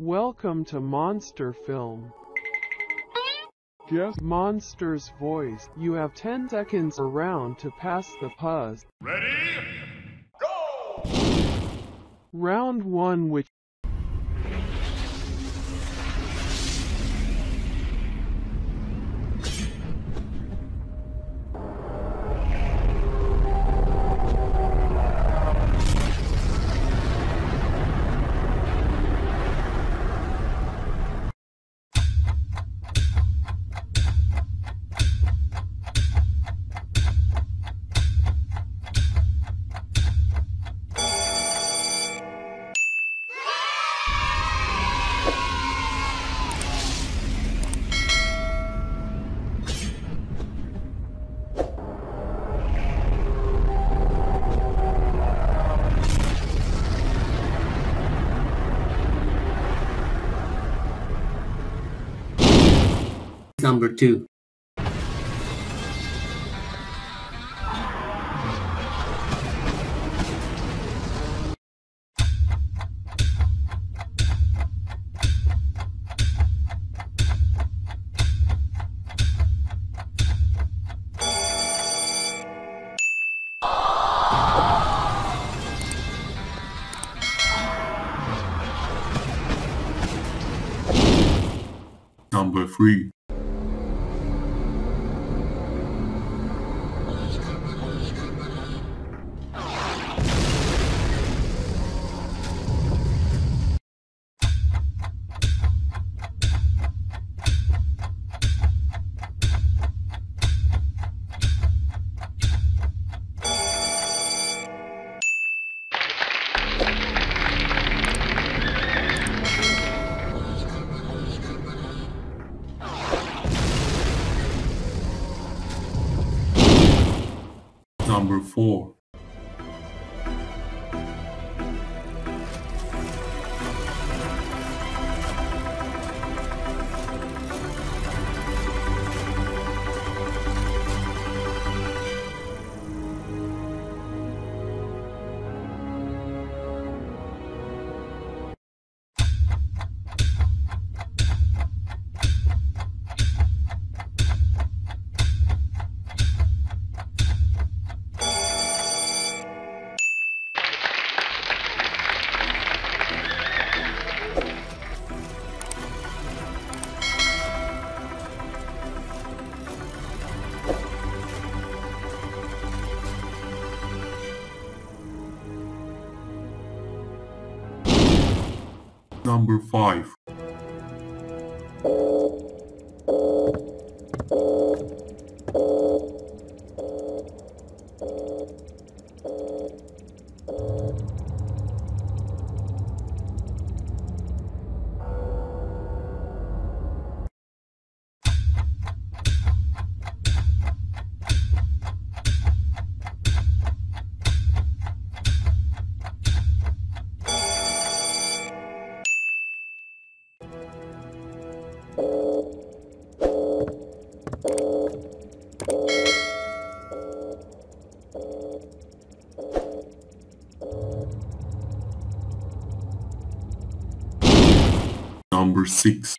Welcome to Monster Film. Guess Monster's voice. You have 10 seconds around to pass the puzz. Ready? Go! Round 1 which Number two. Number three. Number four. Number five. Number six.